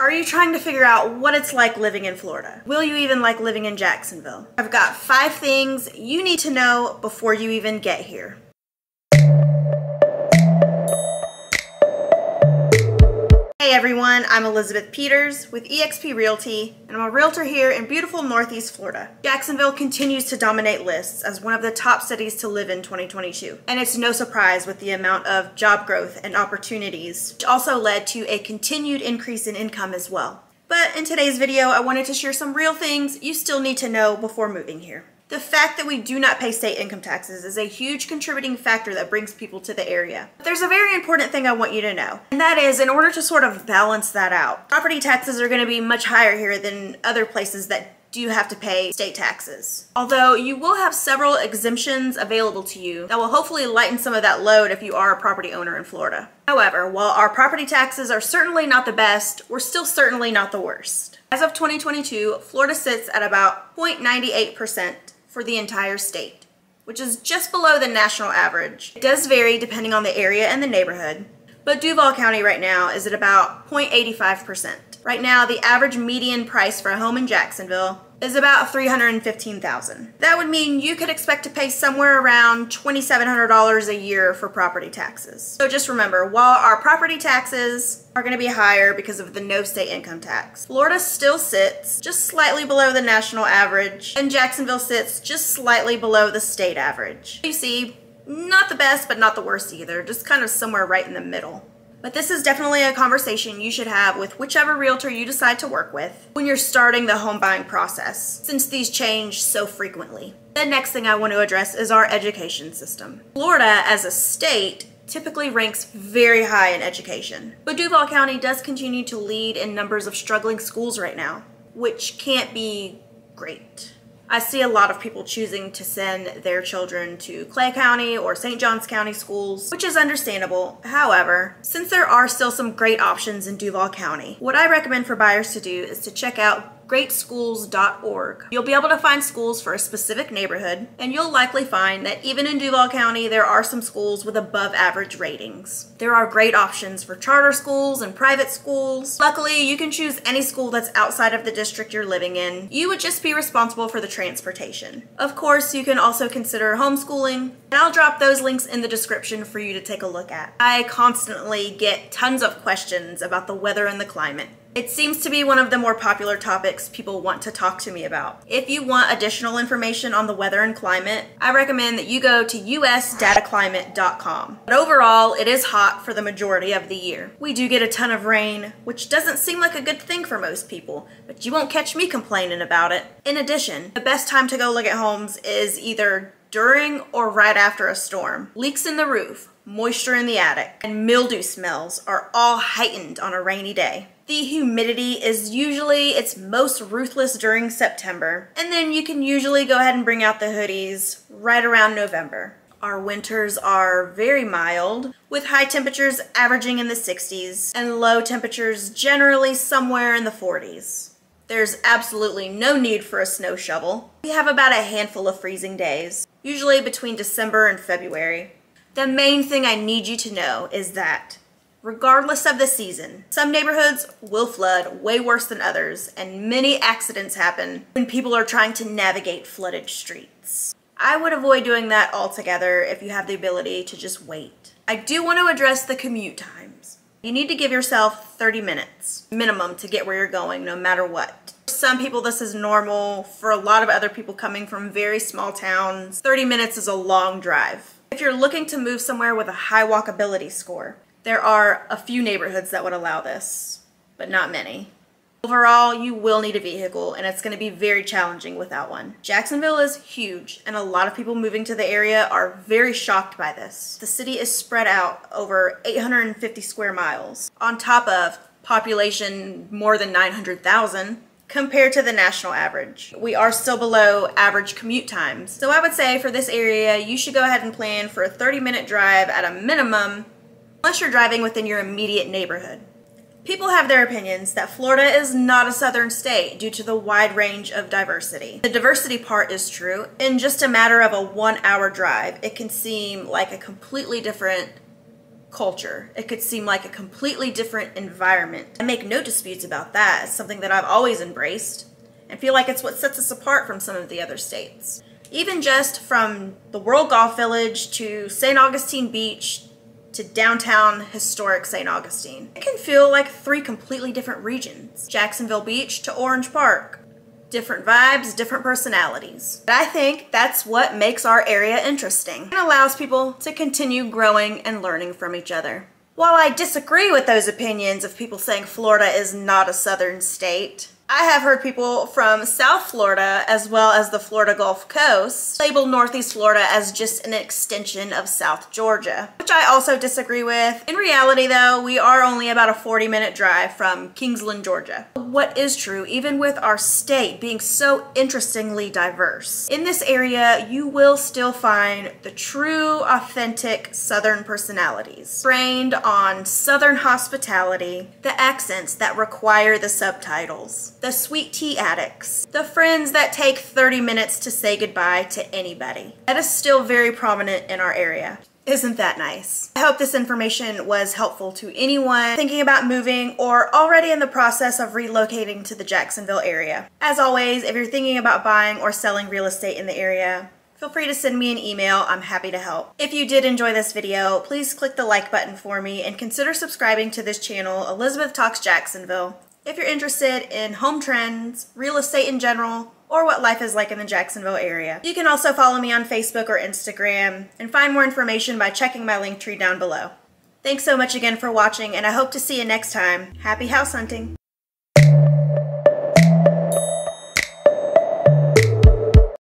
Are you trying to figure out what it's like living in Florida? Will you even like living in Jacksonville? I've got five things you need to know before you even get here. Hey everyone, I'm Elizabeth Peters with eXp Realty, and I'm a realtor here in beautiful Northeast Florida. Jacksonville continues to dominate lists as one of the top cities to live in 2022. And it's no surprise with the amount of job growth and opportunities, which also led to a continued increase in income as well. But in today's video, I wanted to share some real things you still need to know before moving here. The fact that we do not pay state income taxes is a huge contributing factor that brings people to the area. But there's a very important thing I want you to know, and that is in order to sort of balance that out, property taxes are going to be much higher here than other places that do have to pay state taxes. Although you will have several exemptions available to you that will hopefully lighten some of that load if you are a property owner in Florida. However, while our property taxes are certainly not the best, we're still certainly not the worst. As of 2022, Florida sits at about 0.98% for the entire state, which is just below the national average. It does vary depending on the area and the neighborhood, but Duval County right now is at about 0.85%. Right now, the average median price for a home in Jacksonville is about 315000 That would mean you could expect to pay somewhere around $2,700 a year for property taxes. So just remember, while our property taxes are going to be higher because of the no state income tax, Florida still sits just slightly below the national average, and Jacksonville sits just slightly below the state average. You see, not the best, but not the worst either, just kind of somewhere right in the middle. But this is definitely a conversation you should have with whichever realtor you decide to work with when you're starting the home buying process, since these change so frequently. The next thing I want to address is our education system. Florida, as a state, typically ranks very high in education, but Duval County does continue to lead in numbers of struggling schools right now, which can't be great. I see a lot of people choosing to send their children to Clay County or St. Johns County schools, which is understandable. However, since there are still some great options in Duval County, what I recommend for buyers to do is to check out greatschools.org. You'll be able to find schools for a specific neighborhood, and you'll likely find that even in Duval County, there are some schools with above average ratings. There are great options for charter schools and private schools. Luckily, you can choose any school that's outside of the district you're living in. You would just be responsible for the transportation. Of course, you can also consider homeschooling, and I'll drop those links in the description for you to take a look at. I constantly get tons of questions about the weather and the climate. It seems to be one of the more popular topics people want to talk to me about. If you want additional information on the weather and climate, I recommend that you go to usdataclimate.com. But overall, it is hot for the majority of the year. We do get a ton of rain, which doesn't seem like a good thing for most people, but you won't catch me complaining about it. In addition, the best time to go look at homes is either during or right after a storm. Leaks in the roof, moisture in the attic, and mildew smells are all heightened on a rainy day. The humidity is usually its most ruthless during September, and then you can usually go ahead and bring out the hoodies right around November. Our winters are very mild, with high temperatures averaging in the 60s and low temperatures generally somewhere in the 40s. There's absolutely no need for a snow shovel. We have about a handful of freezing days, usually between December and February. The main thing I need you to know is that regardless of the season. Some neighborhoods will flood way worse than others, and many accidents happen when people are trying to navigate flooded streets. I would avoid doing that altogether if you have the ability to just wait. I do want to address the commute times. You need to give yourself 30 minutes minimum to get where you're going no matter what. For some people this is normal. For a lot of other people coming from very small towns, 30 minutes is a long drive. If you're looking to move somewhere with a high walkability score, there are a few neighborhoods that would allow this, but not many. Overall, you will need a vehicle and it's going to be very challenging without one. Jacksonville is huge and a lot of people moving to the area are very shocked by this. The city is spread out over 850 square miles on top of population more than 900,000 compared to the national average. We are still below average commute times. So I would say for this area, you should go ahead and plan for a 30 minute drive at a minimum unless you're driving within your immediate neighborhood. People have their opinions that Florida is not a southern state due to the wide range of diversity. The diversity part is true. In just a matter of a one hour drive, it can seem like a completely different culture. It could seem like a completely different environment. I make no disputes about that. It's something that I've always embraced and feel like it's what sets us apart from some of the other states. Even just from the World Golf Village to St. Augustine Beach to downtown historic St. Augustine. It can feel like three completely different regions. Jacksonville Beach to Orange Park. Different vibes, different personalities. But I think that's what makes our area interesting and allows people to continue growing and learning from each other. While I disagree with those opinions of people saying Florida is not a southern state, I have heard people from South Florida as well as the Florida Gulf Coast label Northeast Florida as just an extension of South Georgia, which I also disagree with. In reality though, we are only about a 40 minute drive from Kingsland, Georgia. What is true, even with our state being so interestingly diverse, in this area you will still find the true, authentic Southern personalities, trained on Southern hospitality, the accents that require the subtitles, the sweet tea addicts, the friends that take 30 minutes to say goodbye to anybody. That is still very prominent in our area. Isn't that nice? I hope this information was helpful to anyone thinking about moving or already in the process of relocating to the Jacksonville area. As always, if you're thinking about buying or selling real estate in the area, feel free to send me an email. I'm happy to help. If you did enjoy this video, please click the like button for me and consider subscribing to this channel, Elizabeth Talks Jacksonville if you're interested in home trends, real estate in general, or what life is like in the Jacksonville area. You can also follow me on Facebook or Instagram and find more information by checking my link tree down below. Thanks so much again for watching and I hope to see you next time. Happy house hunting!